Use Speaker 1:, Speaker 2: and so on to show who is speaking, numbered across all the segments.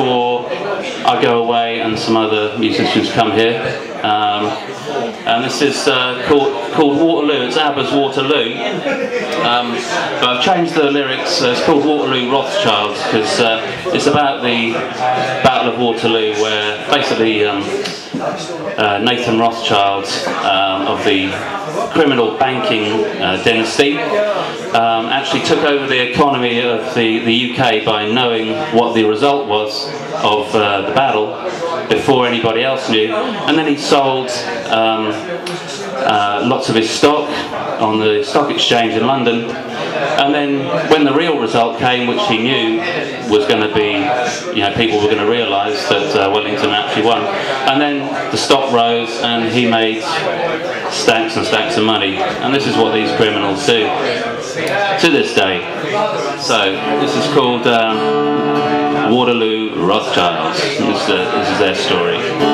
Speaker 1: before I go away and some other musicians come here. Um, and this is uh, called, called Waterloo, it's ABBA's Waterloo. Um, but I've changed the lyrics, uh, it's called Waterloo Rothschilds because uh, it's about the Battle of Waterloo where basically um, uh, Nathan Rothschild um, of the criminal banking uh, dynasty um, actually took over the economy of the, the UK by knowing what the result was of the battle before anybody else knew. And then he sold um, uh, lots of his stock on the stock exchange in London. And then when the real result came, which he knew was going to be, you know, people were going to realise that uh, Wellington actually won. And then the stock rose and he made stacks and stacks of money. And this is what these criminals do to this day. So this is called um, Waterloo Rothschilds. This, uh, this is their story.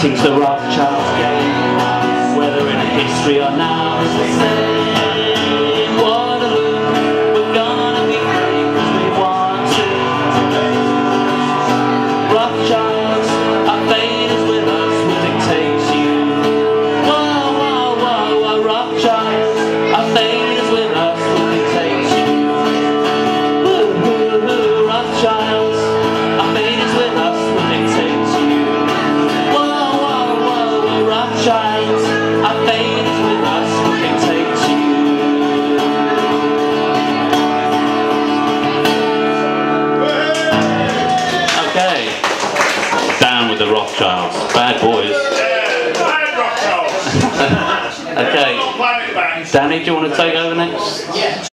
Speaker 1: Teach the Rothschild game, whether in history or now, Rothschilds. Bad boys. Okay. Danny, do you want to take over next?